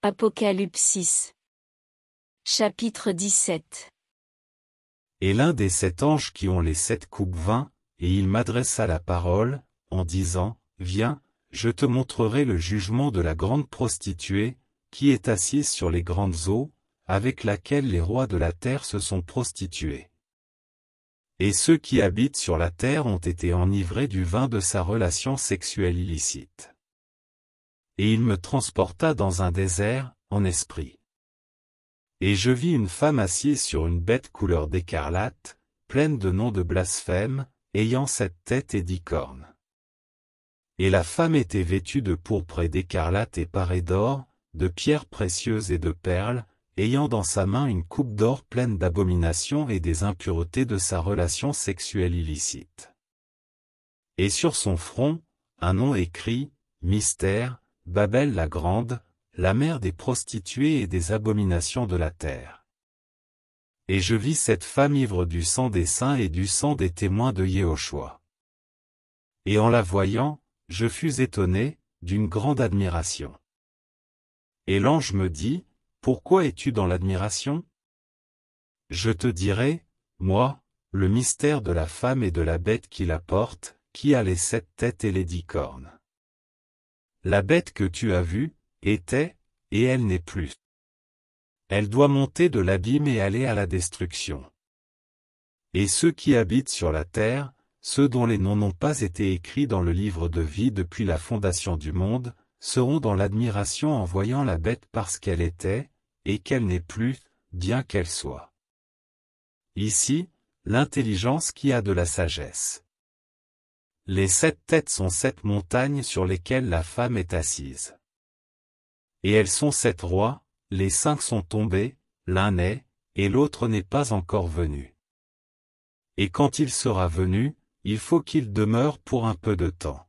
Apocalypse Chapitre 17 Et l'un des sept anges qui ont les sept coupes vint, et il m'adressa la parole, en disant, Viens, je te montrerai le jugement de la grande prostituée, qui est assise sur les grandes eaux, avec laquelle les rois de la terre se sont prostitués. Et ceux qui habitent sur la terre ont été enivrés du vin de sa relation sexuelle illicite. Et il me transporta dans un désert, en esprit. Et je vis une femme assise sur une bête couleur d'écarlate, pleine de noms de blasphème, ayant sept têtes et dix cornes. Et la femme était vêtue de pourpre et d'écarlate et parée d'or, de pierres précieuses et de perles, ayant dans sa main une coupe d'or pleine d'abominations et des impuretés de sa relation sexuelle illicite. Et sur son front, un nom écrit, Mystère, Babel la Grande, la mère des prostituées et des abominations de la terre. Et je vis cette femme ivre du sang des saints et du sang des témoins de Yehoshua. Et en la voyant, je fus étonné, d'une grande admiration. Et l'ange me dit, pourquoi es-tu dans l'admiration? Je te dirai, moi, le mystère de la femme et de la bête qui la porte, qui a les sept têtes et les dix cornes. La bête que tu as vue, était, et elle n'est plus. Elle doit monter de l'abîme et aller à la destruction. Et ceux qui habitent sur la terre, ceux dont les noms n'ont pas été écrits dans le livre de vie depuis la fondation du monde, seront dans l'admiration en voyant la bête parce qu'elle était, et qu'elle n'est plus, bien qu'elle soit. Ici, l'intelligence qui a de la sagesse. Les sept têtes sont sept montagnes sur lesquelles la femme est assise. Et elles sont sept rois, les cinq sont tombés, l'un est, et l'autre n'est pas encore venu. Et quand il sera venu, il faut qu'il demeure pour un peu de temps.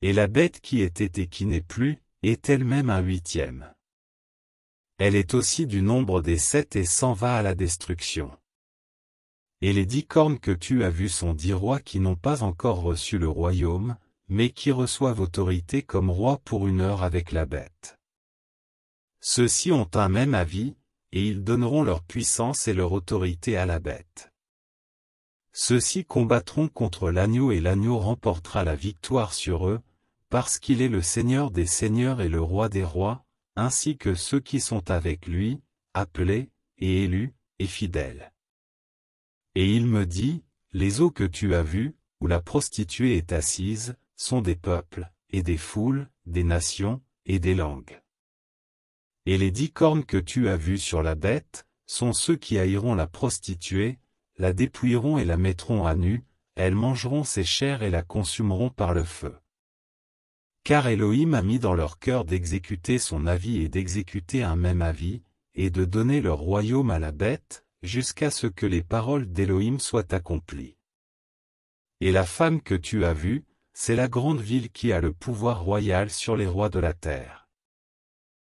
Et la bête qui était et qui n'est plus, est elle-même un huitième. Elle est aussi du nombre des sept et s'en va à la destruction. Et les dix cornes que tu as vues sont dix rois qui n'ont pas encore reçu le royaume, mais qui reçoivent autorité comme rois pour une heure avec la bête. Ceux-ci ont un même avis, et ils donneront leur puissance et leur autorité à la bête. Ceux-ci combattront contre l'agneau et l'agneau remportera la victoire sur eux, parce qu'il est le Seigneur des seigneurs et le roi des rois, ainsi que ceux qui sont avec lui, appelés, et élus, et fidèles. Et il me dit, les eaux que tu as vues, où la prostituée est assise, sont des peuples, et des foules, des nations, et des langues. Et les dix cornes que tu as vues sur la bête, sont ceux qui haïront la prostituée, la dépouilleront et la mettront à nu, elles mangeront ses chairs et la consumeront par le feu. Car Elohim a mis dans leur cœur d'exécuter son avis et d'exécuter un même avis, et de donner leur royaume à la bête, jusqu'à ce que les paroles d'Elohim soient accomplies. Et la femme que tu as vue, c'est la grande ville qui a le pouvoir royal sur les rois de la terre.